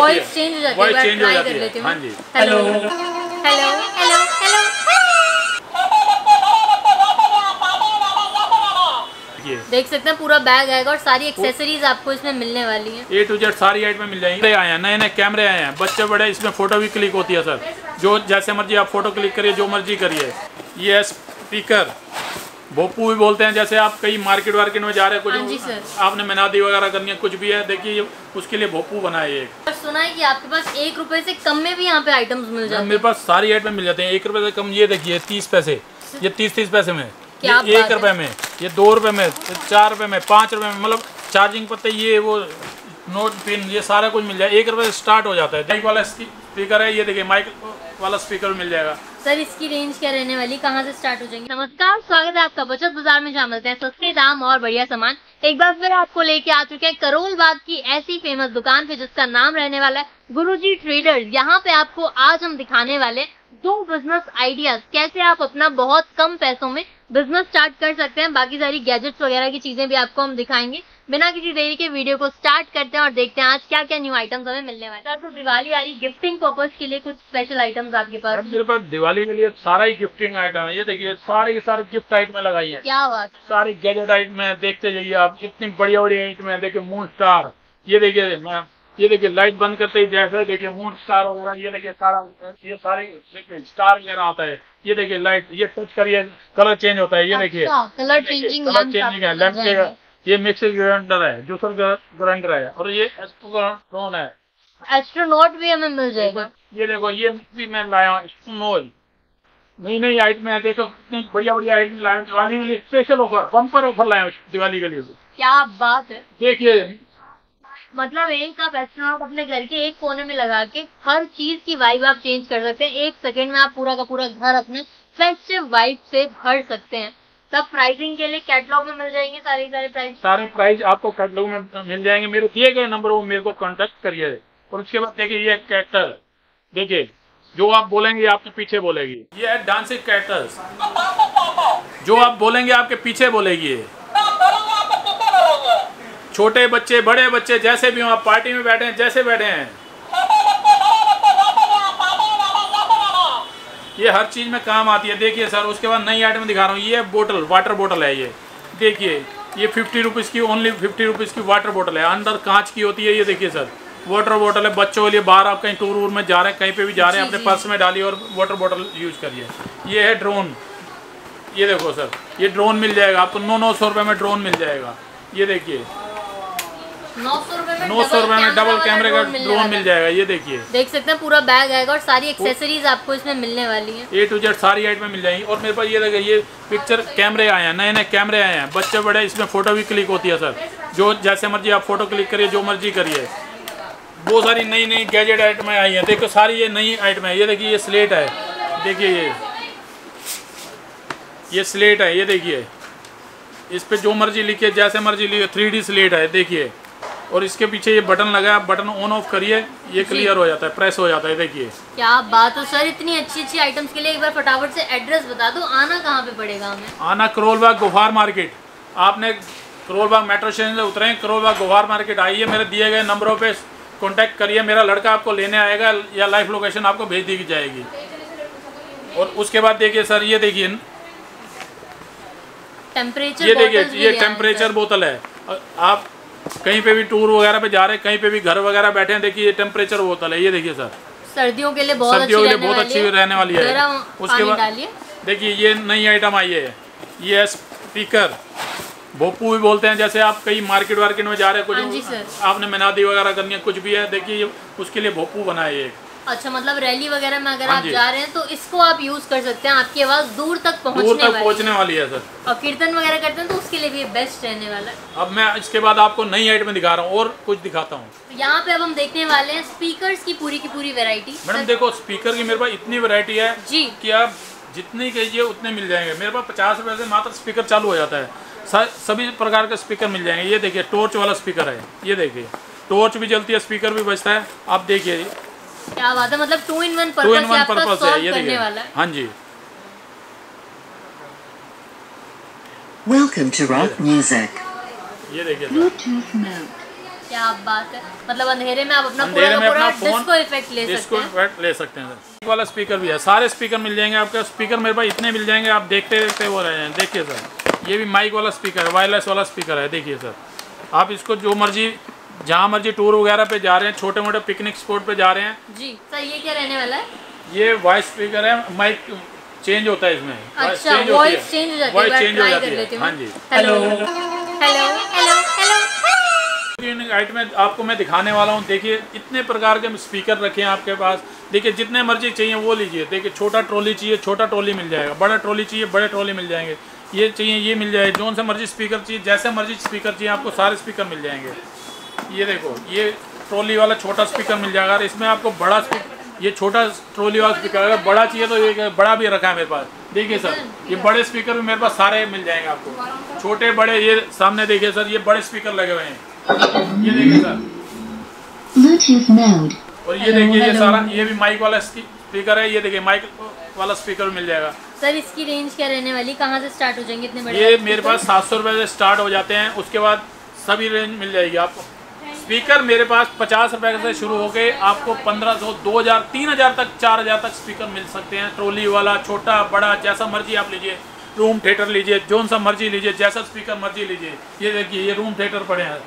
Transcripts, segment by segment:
Voice change हो जाती है चेंज हो जाती है। हूँ। हाँ जी। हेलो हेलो हेलो हेलो देख सकते हैं पूरा बैग आएगा और सारी एक्सेसरीज आपको इसमें मिलने वाली हैं। ए टू जेड सारी आइटमें मिल जाएँगी। आए हैं नए नए कैमरे आए हैं। बच्चे बड़े इसमें फ़ोटो भी क्लिक होती है सर। जो जैसे मर्ज़ी आप फ़ोटो क्लिक करिए जो मर्ज़ी करिए। ये स्पीकर भोपू भी बोलते हैं जैसे आप कहीं मार्केट वार्केट में जा रहे हैं हाँ जी, कुछ सर। आपने मेहंदी वगैरह करनी है कुछ भी है देखिए उसके लिए भोपू बना है ये और सुना है कि आपके पास एक रुपए से कम में भी यहाँ पे आइटम्स मिल जाते हैं। मेरे पास सारी आइटम मिल जाते हैं एक रुपए से कम ये देखिए तीस पैसे ये तीस तीस पैसे में ये एक रुपए में ये दो रुपए में चार रुपए में पाँच रुपए में मतलब चार्जिंग पत्ते ये वो नोट पिन ये सारा कुछ मिल जाए एक रुपए से स्टार्ट हो जाता है। माइक वाला स्पीकर है ये देखिए माइक वाला स्पीकर मिल जाएगा। सर, इसकी रेंज क्या रहने वाली? कहाँ से स्टार्ट हो जाएँगे? नमस्कार, स्वागत है आपका बचत बाज़ार में जहाँ मिलते हैं। सस्ते दाम और बढ़िया सामान। एक बार फिर आपको लेके आ चुके हैं करोल बाग की ऐसी फ़ेमस दुकान पे, जिसका नाम रहने वाला है गुरुजी ट्रेडर्स यहाँ पे आपको आज हम दिखाने वाले दो बिज़नेस आइडियाज़ कैसे आप अपना बहुत कम पैसों में बिज़नेस स्टार्ट कर सकते हैं। बाकी सारी गैजेट्स वगैरह की चीज़ें भी आपको हम दिखाएँगे। बिना किसी देरी के वीडियो को स्टार्ट करते हैं और देखते हैं आज क्या क्या न्यू आइटम्स हमें मिलने वाले हैं। सर तो दिवाली आ रही गिफ्टिंग पर्पज के लिए कुछ स्पेशल आइटम्स आपके पास? मेरे पास दिवाली के लिए सारा ही गिफ्टिंग आइटम है। ये देखिए सारे के सारे गिफ्ट आइटम लगाई है। क्या बात सारी गैजेट आइटम देखते जाइए आप इतनी बढ़िया बढ़िया आइटम है देखिए मून स्टार ये देखिए मैं ये देखिए लाइट बंद करते ही जैसे देखिए मून स्टार वगैरह ये देखिए सारा ये सारे देखिए स्टार वगैरह आता है। ये देखिए लाइट ये टच करिए कलर चेंज होता है ये देखिए। कलर चेंजिंग कलर चेंजिंग है के ये मिक्सर ग्राइंडर है जूसर ग्राइंडर है और ये ड्रोन है? एस्ट्रोनॉट भी हमें मिल जाएगा। ये देखो ये भी मैं लाया हूँ स्नोल नई नई आइटम है देखो कितनी बढ़िया बढ़िया आइटम लाया दिवाली के लिए स्पेशल ऑफ़र बम्पर ऑफ़र लाया दिवाली के लिए। क्या बात है। देखिए। मतलब एक आप एस्ट्रोनॉट अपने घर के एक कोने में लगा के हर चीज़ की वाइब आप चेंज कर सकते हैं। एक सेकंड में आप पूरा का पूरा घर अपने फेस्टिव वाइब से भर सकते हैं। तब प्राइसिंग के लिए कैटलॉग में मिल जाएँगे सारे सारे प्राइस सारे प्राइस आपको कैटलॉग में मिल जाएँगे। मेरे दिए गए नंबर वो मेरे को कांटेक्ट करिए। और उसके बाद देखिए, ये कैटर देखिए, जो आप बोलेंगे आपके पीछे बोलेगी। ये है डांसिंग कैटर्स जो आप बोलेंगे आपके पीछे बोलेगी। छोटे बच्चे, बड़े बच्चे, जैसे भी हो, आप पार्टी में बैठे हैं, जैसे बैठे हैं। ये हर चीज़ में काम आती है। देखिए सर उसके बाद नई आइटम दिखा रहा हूँ। ये बोतल वाटर बोतल है ये। देखिए ये फिफ्टी रुपीज़ की ओनली फिफ्टी रुपीज़ की वाटर बोतल है। अंदर कांच की होती है ये देखिए सर। वाटर बोतल है। बच्चों के लिए बाहर आप कहीं टूर वूर में जा रहे हैं कहीं पे भी जा रहे हैं अपने पर्स में डालिए और वाटर बोतल यूज़ करिए। ये है ड्रोन ये देखो सर ये ड्रोन मिल जाएगा। आपको नौ नौ सौ रुपये में ड्रोन मिल जाएगा। ये देखिए नौ सौ रुपए में नौ सौ रुपये में डबल कैमरे का ड्रोन मिल जाएगा ये देखिए। देख सकते हैं पूरा बैग आएगा और सारी एक्सेसरीज आपको इसमें मिलने वाली है। ए टू जेड सारी आइटमें मिल जाएँगी। और मेरे पास ये देखिए ये पिक्चर कैमरे आए हैं नए नए कैमरे आए हैं। बच्चे बड़े इसमें फ़ोटो भी क्लिक होती है सर। जो जैसे मर्ज़ी आप फ़ोटो क्लिक करिए जो मर्ज़ी करिए। बहुत सारी नई नई गैजेट आइटमें आई हैं। देखो सारी ये नई आइटमें हैं। ये देखिए ये स्लेट है। देखिए ये। ये स्लेट है ये देखिए। इस पे जो मर्ज़ी लिखिए जैसे मर्ज़ी लिखिए थ्री डी स्लेट है देखिए। और इसके पीछे ये बटन लगा है बटन ऑन ऑफ़ करिए ये क्लियर हो जाता है प्रेस हो जाता है देखिए। क्या बात हो सर इतनी अच्छी अच्छी आइटम्स के लिए एक बार फटाफट से एड्रेस बता दो आना कहाँ पे पड़ेगा हमें? आना करोलबाग गुफार मार्केट आपने करोलबाग मेट्रो स्टेशन से उतरे करोलबाग गुफार मार्केट आइए मेरे दिए गए नंबरों पे कांटेक्ट करिए मेरा लड़का आपको लेने आएगा या लाइव लोकेशन आपको भेज दी जाएगी। और उसके बाद देखिए सर ये देखिए टेम्परेचर ये देखिए ये टेम्परेचर बोतल है। आप कहीं पे भी टूर वगैरह पे जा रहे हैं कहीं पे भी घर वगैरह बैठे हैं देखिए ये टेम्परेचर बोतल है ये देखिए सर। सर्दियों के लिए बहुत सर्दियों के लिए बहुत अच्छी रहने वाली है। उसके बाद देखिए ये नई आइटम आई है। ये है स्पीकर भोपू भी बोलते हैं जैसे आप कहीं मार्केट वार्केट में जा रहे हैं हाँ कुछ आपने मेनादी वगैरह करनी है कुछ भी है देखिए उसके लिए भोपू बनाए है। ये अच्छा मतलब रैली वगैरह में अगर हाँ आप जा। रहे हैं तो इसको आप यूज़ कर सकते हैं। आपकी आवाज़ दूर तक दूर पहुँचने तक वाली पहुँचने है। वाली है सर। और कीर्तन वगैरह करते हैं तो उसके लिए भी बेस्ट रहने वाला है। अब मैं इसके बाद आपको नई आइट में दिखा रहा हूँ और कुछ दिखाता हूँ। यहाँ पे अब हम देखने वाले हैं स्पीकर्स की पूरी की पूरी वेरायटी मैडम देखो स्पीकर की मेरे पास इतनी वेरायटी है जी। की आप जितनी कहिए उतने मिल जाएँगे। मेरे पास पचास रुपए से मात्र स्पीकर चालू हो जाता है। सभी प्रकार के स्पीकर मिल जाएँगे। ये देखिए टॉर्च वाला स्पीकर है। ये देखिए टॉर्च भी जलती है स्पीकर भी बजता है। आप देखिए क्या बात है? मतलब two in one two in one purpose है ये करने देखिए वाला है। हाँ जी। Welcome to rock music. ये देखिए Bluetooth mode. क्या बात है? मतलब अंधेरे में आप अपना अंधेरे पूरा में पूरा अपना फ़ोन डिस्को इफ़ेक्ट ले डिस्को सकते हैं। ले सकते हैं सर। वाला स्पीकर भी है। सारे स्पीकर मिल जाएँगे आपके। स्पीकर मेरे पास इतने मिल जाएँगे आप देखते देखते वो रहे हैं देखिए सर ये भी माइक वाला स्पीकर है वायरलेस वाला स्पीकर है। देखिए सर आप इसको जो मर्ज़ी जहाँ मर्ज़ी टूर वगैरह पे जा रहे हैं छोटे मोटे पिकनिक स्पॉट पे जा रहे हैं। जी सर ये क्या रहने वाला है? ये वॉइस स्पीकर है माइक चेंज होता है इसमें। अच्छा वॉइस चेंज हो। जाती है हो जाती है। हाँ। जी। हेलो हेलो हेलो हेलो आइट में आपको मैं दिखाने वाला हूँ। देखिए इतने प्रकार के स्पीकर रखे हैं आपके पास। देखिए जितने मर्ज़ी चाहिए वो लीजिए। देखिए छोटा ट्रॉली चाहिए छोटा ट्रॉली मिल जाएगा। बड़ा ट्रॉली चाहिए बड़े ट्रॉली मिल जाएँगे। ये चाहिए ये मिल जाएगा। जोन से मर्ज़ी स्पीकर चाहिए जैसे मर्ज़ी स्पीकर चाहिए आपको सारे स्पीकर मिल जाएँगे। ये देखो ये ट्रॉली वाला छोटा स्पीकर मिल जाएगा। इसमें आपको बड़ा स्पीकर ये छोटा ट्रॉली वाला स्पीकर अगर बड़ा चाहिए तो ये बड़ा भी रखा है मेरे पास। देखिए सर ये बड़े स्पीकर भी मेरे पास सारे मिल जाएँगे आपको। छोटे बड़े ये सामने देखिए सर ये बड़े स्पीकर लगे हुए हैं। ये देखिए सर. और ये देखिए ये सारा ये भी माइक वाला स्पीकर है ये देखिए माइक वाला स्पीकर मिल जाएगा। सर इसकी रेंज क्या रहने वाली? कहाँ से स्टार्ट हो जाएँगे इतने बड़े ये मेरे पास सात सौ रुपये से स्टार्ट हो जाते हैं उसके बाद सभी रेंज मिल जाएगी आपको। स्पीकर मेरे पास पचास रुपए से शुरू हो गए आपको पंद्रह सौ दो हज़ार तीन हज़ार तक चार हज़ार तक स्पीकर मिल सकते हैं। ट्रोली वाला छोटा बड़ा जैसा मर्ज़ी आप लीजिए। रूम थिएटर लीजिए जोन सा मर्ज़ी लीजिए जैसा स्पीकर मर्ज़ी लीजिए। ये देखिए ये रूम थिएटर पड़े हैं।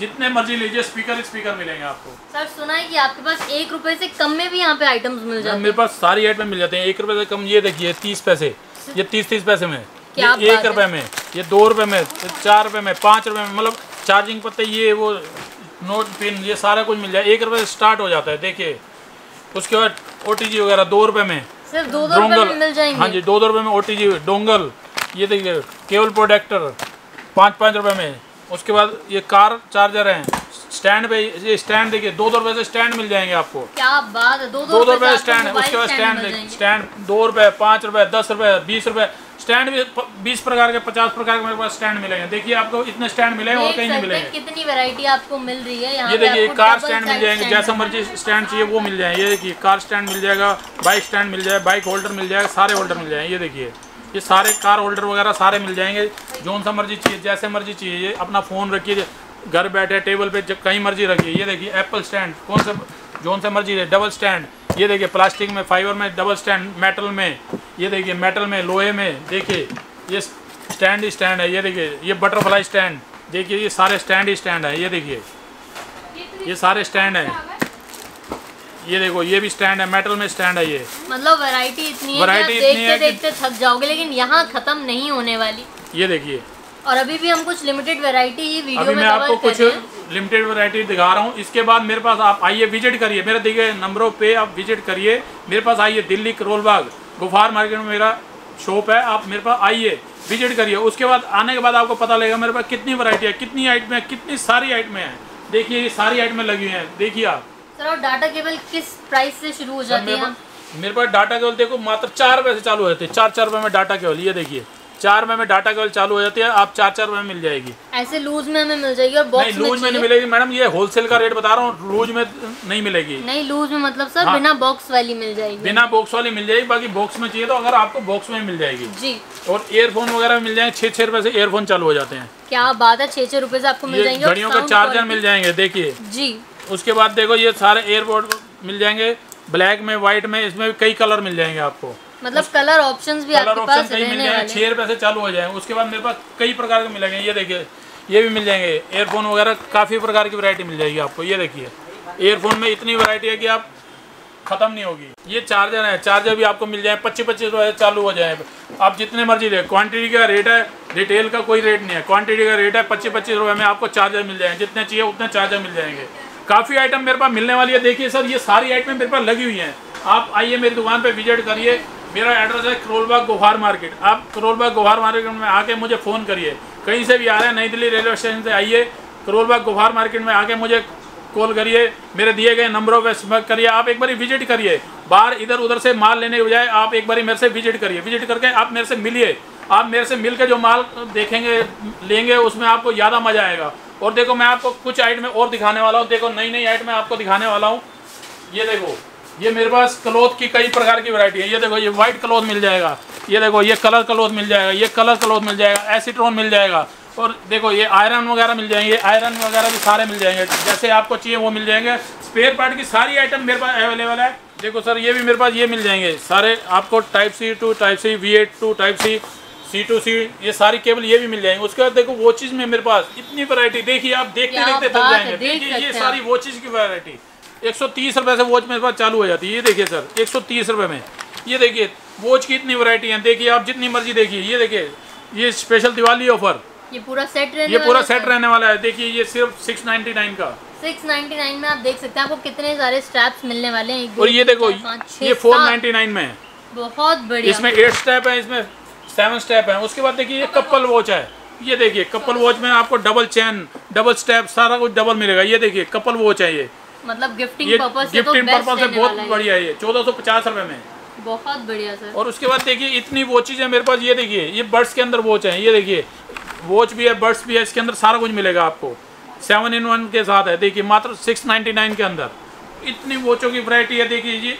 जितने मर्ज़ी लीजिए स्पीकर स्पीकर मिलेंगे आपको। सर सुना है कि आपके पास एक रुपए से कम में भी यहाँ पे आइटम्स मिल जाते हैं। मेरे पास सारी आइटम मिल जाते हैं। एक रुपए से कम ये देखिए तीस पैसे। ये तीस तीस पैसे में। ये एक रुपए में ये दो रुपए में चार रुपए में पाँच रुपए में मतलब चार्जिंग पत्ते ये वो नोट पिन ये सारा कुछ मिल जाए। एक रुपए से स्टार्ट हो जाता है देखिए। उसके बाद ओटीजी वगैरह दो रुपए में। सिर्फ़ दो दो रुपए में मिल जाएँगे। हाँ जी दो दो रुपए में ओटीजी डोंगल। ये देखिए केबल प्रोडक्टर पाँच पाँच रुपए में। उसके बाद ये कार चार्जर हैं। स्टैंड पे ये स्टैंड देखिए दो दो रुपए से स्टैंड मिल जाएँगे आपको। क्या बात है दो दो रुपए स्टैंड है उसके बाद स्टैंड। स्टैंड दो रुपए पाँच रुपए दस रुपए बीस रुपए। स्टैंड भी बीस प्रकार के पचास प्रकार के मेरे पास स्टैंड मिलेंगे देखिए आपको इतने स्टैंड मिलेंगे और कहीं नहीं मिलेंगे कितनी वैरायटी आपको मिल रही है। यहाँ ये देखिए कार स्टैंड मिल जाएँगे जैसा मर्ज़ी स्टैंड चाहिए वो मिल जाएँगे। ये देखिए कार स्टैंड मिल जाएगा बाइक स्टैंड मिल जाएगा बाइक होल्डर मिल जाएगा सारे होल्डर मिल जाएँगे। ये देखिए ये सारे कार होल्डर वगैरह सारे मिल जाएँगे। जोन सा मर्ज़ी चाहिए जैसे मर्ज़ी चाहिए ये अपना फ़ोन रखिए घर बैठे टेबल पे जब कहीं मर्ज़ी रखिए। ये देखिए एप्पल स्टैंड कौन सा जोन सा मर्ज़ी है डबल स्टैंड ये देखिए प्लास्टिक में फाइबर में डबल स्टैंड मेटल में ये देखिए मेटल में लोहे में देखिए ये स्टैंड ही स्टैंड है ये देखिए ये बटरफ्लाई स्टैंड देखिए ये सारे स्टैंड ही स्टैंड है ये देखिए ये सारे स्टैंड है। ये देखो ये भी स्टैंड है मेटल में स्टैंड है ये। मतलब वैरायटी इतनी है आप देखते देखते थक जाओगे लेकिन यहाँ खत्म नहीं होने वाली। ये देखिए और अभी भी हम कुछ लिमिटेड वैरायटी ही वीडियो अभी में मैं आपको कुछ लिमिटेड वैरायटी दिखा रहा हूँ। इसके बाद मेरे पास आप आइए विज़िट करिए। मेरे दिए नंबरों पे आप विज़िट करिए। मेरे पास आइए दिल्ली करोल बाग। गुफार मार्केट में मेरा शॉप है। आप मेरे पास आइए विज़िट करिए। उसके बाद आने के बाद आपको पता लगेगा मेरे पास कितनी वैरायटी है कितनी आइटमें हैं कितनी सारी आइटमें हैं। देखिए ये सारी आइटमें लगी हुई हैं। देखिए आप। सर और डाटा केबल किस प्राइस से शुरू हो जाती है? मेरे पास डाटा केवल देखो मात्र चार रुपये से चालू हो जाती है। चार चार रुपये में डाटा केवल ये देखिए। चार रुपये में डाटा केवल चालू हो जाती है आप चार चार में मिल जाएगी। ऐसे लूज में हमें मिल जाएगी और बॉक्स में लूज में में नहीं मिलेगी। मैडम ये होलसेल का रेट बता रहा हूँ लूज में नहीं मिलेगी। नहीं लूज में मतलब सर हाँ। बिना बॉक्स वाली मिल जाएगी। बिना बॉक्स वाली मिल जाएगी बाकी बॉक्स में चाहिए तो अगर आपको बॉक्स में मिल जाएगी। जी। और एयरफोन वगैरह मिल जाएँगे छः छह रुपये से एयरफोन चालू हो जाते हैं। क्या बात है छह छह रुपए से आपको मिल जाएँगे घड़ियों का चार्जर मिल जाएँगे देखिए। जी। उसके बाद देखो ये सारे एयरपोर्ट मिल जाएँगे ब्लैक में व्हाइट में इसमें कई कलर मिल जाएँगे आपको। मतलब कलर ऑप्शंस भी कलर आपके ऑप्शन पास कई मिल रहने जाएँगे वाले छः रुपये से चालू हो जाएँगे उसके बाद मेरे पास कई प्रकार के मिलेंगे ये देखिए ये भी मिल जाएँगे एयरफोन वगैरह काफ़ी प्रकार की वैरायटी मिल जाएगी आपको ये देखिए एयरफोन में इतनी वैरायटी है कि आप खत्म नहीं होगी। ये चार्जर है चार्जर भी आपको मिल जाए पच्चीस पच्चीस रुपये से चालू हो जाए आप जितने मर्ज़ी ले क्वांटिटी का रेट है रिटेल का कोई रेट नहीं है क्वांटिटी का रेट है पच्चीस पच्चीस रुपये में आपको चार्जर मिल जाएँगे जितने चाहिए उतने चार्जर मिल जाएँगे। काफ़ी आइटम मेरे पास मिलने वाली है देखिए सर ये सारी आइटमें मेरे पास लगी हुई हैं आप आइए मेरी दुकान पर विज़िट करिए मेरा एड्रेस है करोलबाग गोहार मार्केट आप करोलबाग गोहार मार्केट में आके मुझे फ़ोन करिए। कहीं से भी आ रहे हैं, नई दिल्ली रेलवे स्टेशन से आइए, करोलबाग गोहार मार्केट में आके मुझे कॉल करिए, मेरे दिए गए नंबरों पर संपर्क करिए, आप एक बार विज़िट करिए। बाहर इधर उधर से माल लेने के बजाय आप एक बार मेरे से विज़िट करिए। विज़िट करके आप मेरे से मिलिए। आप मेरे से मिल के जो माल देखेंगे, लेंगे, उसमें आपको ज़्यादा मज़ा आएगा। और देखो, मैं आपको कुछ आइटम और दिखाने वाला हूँ। देखो नई नई आइटम आपको दिखाने वाला हूँ। ये देखो। ये मेरे पास क्लोथ की कई प्रकार की वैरायटी है। ये देखो ये व्हाइट क्लोथ मिल जाएगा। ये देखो ये कलर क्लोथ मिल जाएगा। ये कलर क्लोथ मिल जाएगा। एसीट्रॉन मिल जाएगा। और देखो ये आयरन वगैरह मिल जाएँगे। आयरन वगैरह भी सारे मिल जाएँगे। जैसे आपको चाहिए वो मिल जाएँगे। स्पेयर पार्ट की सारी आइटम मेरे पास अवेलेबल है। देखो सर ये भी मेरे पास ये मिल जाएँगे। सारे आपको type C to type C V eight two type C C to C ये सारी केबल ये भी मिल जाएँगे। उसके बाद देखो वॉचेज में मेरे पास इतनी वैरायटी देखिए आप देखते देखते थक जाएँगे। देखिए ये सारी वॉचेज की वैरायटी एक सौ तीस रुपये से वॉच मेरे पास चालू हो जाती है। ये देखिए सर एक सौ तीस रुपये में। ये देखिए वॉच की इतनी वैरायटी है। देखिए आप जितनी मर्ज़ी देखिए। ये देखिए ये स्पेशल दिवाली ऑफ़र ये पूरा सेट रहने ये पूरा सेट रहने वाला है। देखिए ये सिर्फ़ सिक्स नाइन्टी नाइन का। सिक्स नाइन्टी नाइन में आप देख सकते हैं आपको कितने सारे स्ट्रैप्स मिलने वाले हैं। और ये देखो ये फोर। नाइन्टी नाइन में। है बहुत बढ़िया। इसमें एट स्टेप है इसमें सेवन स्टेप है। उसके बाद देखिए ये कपल वॉच है। ये देखिए कपल वॉच में आपको डबल चैन डबल स्टेप सारा कुछ डबल मिलेगा। ये देखिए कपल वॉच है ये। मतलब गिफ्टिंग ये पर्पज से तो गिफ्टिंग पर्पज से बहुत बढ़िया है। ये चौदह सौ पचास रुपये में। बहुत बढ़िया सर और उसके बाद देखिए इतनी वॉचेज है मेरे पास ये देखिए ये बर्ड्स के अंदर वॉच है ये देखिए वॉच भी है बर्ड्स भी है इसके अंदर सारा कुछ मिलेगा आपको। सेवन इन वन के साथ है देखिए मात्र सिक्स नाइन्टी नाइन के अंदर। इतनी वॉचों की वैरायटी है देखिए ये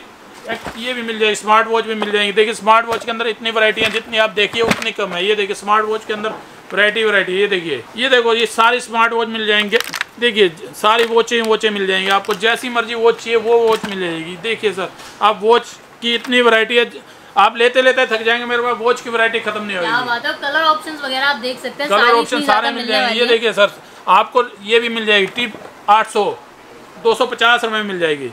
एक- ये भी मिल जाएगी स्मार्ट वॉच भी मिल जाएगी। देखिए स्मार्ट वॉच के अंदर इतनी वैरायटी है जितनी आप देखिए उतनी कम है। ये देखिए स्मार्ट वॉच के अंदर वैरायटी वैरायटी ये देखिए। ये देखो ये सारी स्मार्ट वॉच मिल जाएँगे। देखिए सारी वॉचें वॉचें मिल जाएँगी। आपको जैसी मर्ज़ी वॉच चाहिए वो वॉच मिल जाएगी। देखिए सर आप वॉच की इतनी वैरायटी है आप लेते लेते थक जाएँगे मेरे पास वॉच की वैरायटी खत्म नहीं होगी कलर ऑप्शंस वगैरह आप देख सकते हैं कलर ऑप्शन सारे मिल जाएँगे। ये देखिए सर आपको ये भी मिल जाएगी टिप आठ सौ दो सौ पचास रुपये में मिल जाएगी।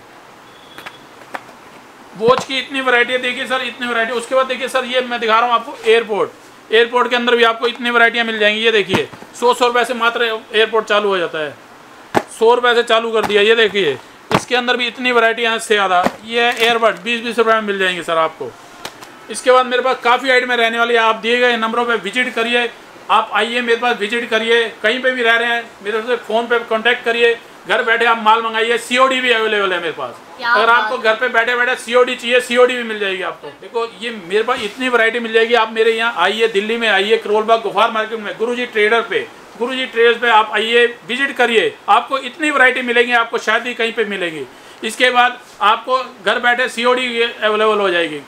वॉच की इतनी वैरायटी है देखिए सर इतनी वैरायटी उसके बाद देखिए सर ये मैं दिखा रहा हूँ आपको एयरपोर्ट एयरपोर्ट के अंदर भी आपको इतनी वैरायटियाँ मिल जाएँगी। ये देखिए सौ सौ रुपये से मात्र एयरपोर्ट चालू हो जाता है। सौ रुपये से चालू कर दिया ये देखिए। इसके अंदर भी इतनी वैरायटी है इससे ज़्यादा। ये एयरबड बीस बीस रुपये में मिल जाएँगे सर आपको। इसके बाद मेरे पास काफ़ी आइटमें रहने वाली है आप दिए गए नंबरों पे विज़िट करिए। आप आइए मेरे पास विज़िट करिए कहीं पे भी रह रहे हैं मेरे से फ़ोन पे कांटेक्ट करिए। घर बैठे आप माल मंगाइए सीओडी भी अवेलेबल है मेरे पास। अगर आपको घर पे बैठे बैठे सीओडी चाहिए सीओडी भी मिल जाएगी आपको। देखो ये मेरे पास इतनी वैरायटी मिल जाएगी आप मेरे यहाँ आइए दिल्ली में आइए करोलबाग गुफार मार्केट में गुरुजी ट्रेडर पे। गुरुजी ट्रेडर्स पे आप आइए विज़िट करिए। आपको इतनी वैरायटी मिलेंगी, आपको शायद ही कहीं पे मिलेगी। इसके बाद आपको घर बैठे सीओडी अवेलेबल हो जाएगी।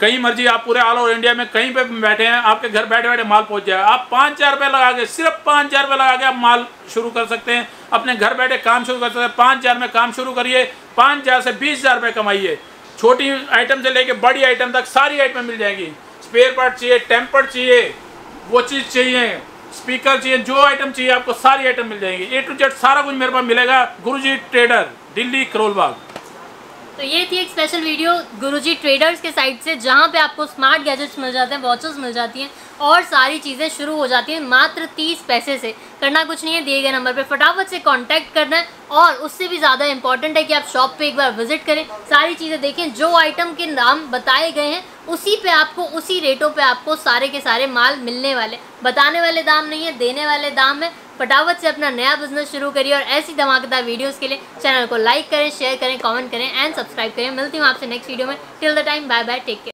कहीं मर्ज़ी आप पूरे ऑल ओवर इंडिया में कहीं पे बैठे हैं, आपके घर बैठे बैठे माल पहुँच जाए। आप पाँच हज़ार रुपये लगा के, सिर्फ़ पाँच हज़ार रुपये लगा के आप माल शुरू कर सकते हैं। अपने घर बैठे काम शुरू कर सकते हैं। पाँच हज़ार में काम शुरू करिए पाँच हज़ार से बीस हज़ार रुपये कमाइए। छोटी आइटम से लेके बड़ी आइटम तक सारी आइटमें मिल जाएँगी। स्पेयर पार्ट चाहिए टेम्पर चाहिए, वो चीज़ चाहिए। स्पीकर चाहिए, जो आइटम चाहिए, आपको सारी आइटम मिल जाएँगे। ए टू जेड सारा कुछ मेरे पास मिलेगा। गुरुजी ट्रेडर दिल्ली, करोलबाग। तो ये थी एक स्पेशल वीडियो गुरुजी ट्रेडर्स के साइड से, जहाँ पे आपको स्मार्ट गैजेट्स मिल जाते हैं वॉचेस मिल जाती हैं और सारी चीज़ें शुरू हो जाती हैं मात्र तीस पैसे से। करना कुछ नहीं है, दिए गए नंबर पे फटाफट से कांटेक्ट करना है और उससे भी ज़्यादा इंपॉर्टेंट है कि आप शॉप पे एक बार विज़िट करें। सारी चीज़ें देखें, जो आइटम के नाम बताए गए हैं, उसी पे आपको, उसी रेटों पे आपको सारे के सारे माल मिलने वाले बताने वाले दाम नहीं है, देने वाले दाम है फटाफट से अपना नया बिज़नेस शुरू करिए और ऐसी धमाकेदार वीडियोस के लिए चैनल को लाइक करें शेयर करें कमेंट करें एंड सब्सक्राइब करें। मिलती हूँ आपसे नेक्स्ट वीडियो में। Till the time bye bye take care